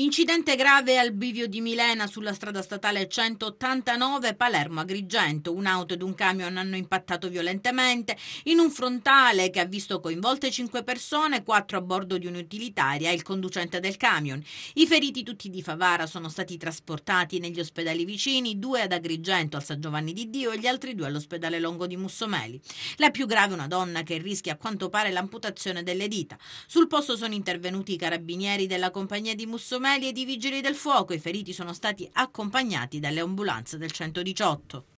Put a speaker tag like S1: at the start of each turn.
S1: Incidente grave al bivio di Milena sulla strada statale 189 Palermo-Agrigento. Un'auto ed un camion hanno impattato violentemente in un frontale che ha visto coinvolte cinque persone, quattro a bordo di un'utilitaria e il conducente del camion. I feriti tutti di Favara sono stati trasportati negli ospedali vicini, due ad Agrigento al San Giovanni di Dio e gli altri due all'ospedale Longo di Mussomeli. La più grave è una donna che rischia a quanto pare l'amputazione delle dita. Sul posto sono intervenuti i carabinieri della compagnia di Mussomeli e di vigili del fuoco. I feriti sono stati accompagnati dalle ambulanze del 118.